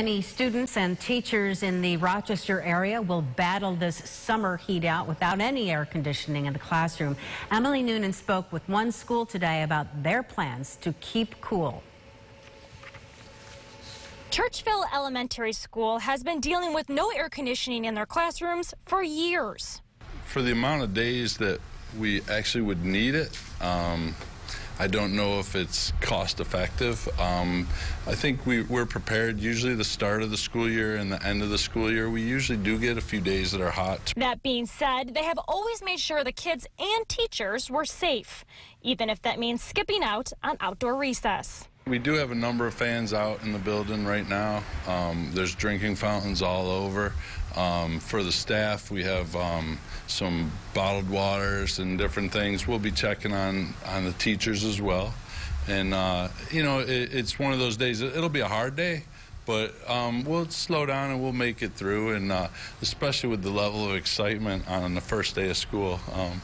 Many students and teachers in the Rochester area will battle this summer heat out without any air conditioning in the classroom. Emily Noonan spoke with one school today about their plans to keep cool. Churchville Elementary School has been dealing with no air conditioning in their classrooms for years. For the amount of days that we actually would need it, um, I don't know if it's cost effective. Um, I think we, we're prepared. Usually, the start of the school year and the end of the school year, we usually do get a few days that are hot. That being said, they have always made sure the kids and teachers were safe, even if that means skipping out on outdoor recess. We do have a number of fans out in the building right now. Um, there's drinking fountains all over. Um, for the staff, we have um, some bottled waters and different things. We'll be checking on, on the teachers as well. And, uh, you know, it, it's one of those days, it'll be a hard day, but um, we'll slow down and we'll make it through. And uh, especially with the level of excitement on the first day of school. Um,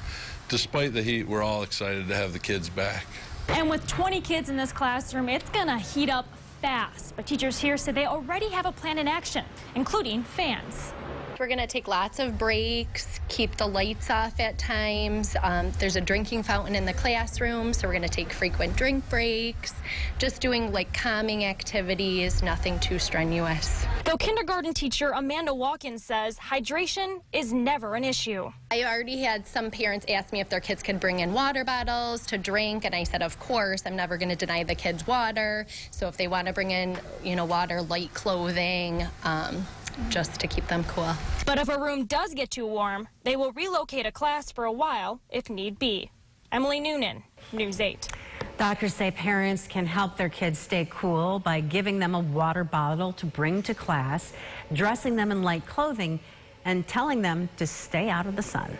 despite the heat, we're all excited to have the kids back. And with 20 kids in this classroom, it's going to heat up fast. But teachers here say they already have a plan in action, including fans. We're going to take lots of breaks, keep the lights off at times. Um, there's a drinking fountain in the classroom, so we're going to take frequent drink breaks. Just doing like calming activities, nothing too strenuous. Though kindergarten teacher Amanda Walkins says hydration is never an issue. I already had some parents ask me if their kids could bring in water bottles to drink, and I said, of course, I'm never going to deny the kids water. So if they want to bring in, you know, water, light clothing, um, just to keep them cool. But if a room does get too warm, they will relocate a class for a while if need be. Emily Noonan, News 8. Doctors say parents can help their kids stay cool by giving them a water bottle to bring to class, dressing them in light clothing, and telling them to stay out of the sun.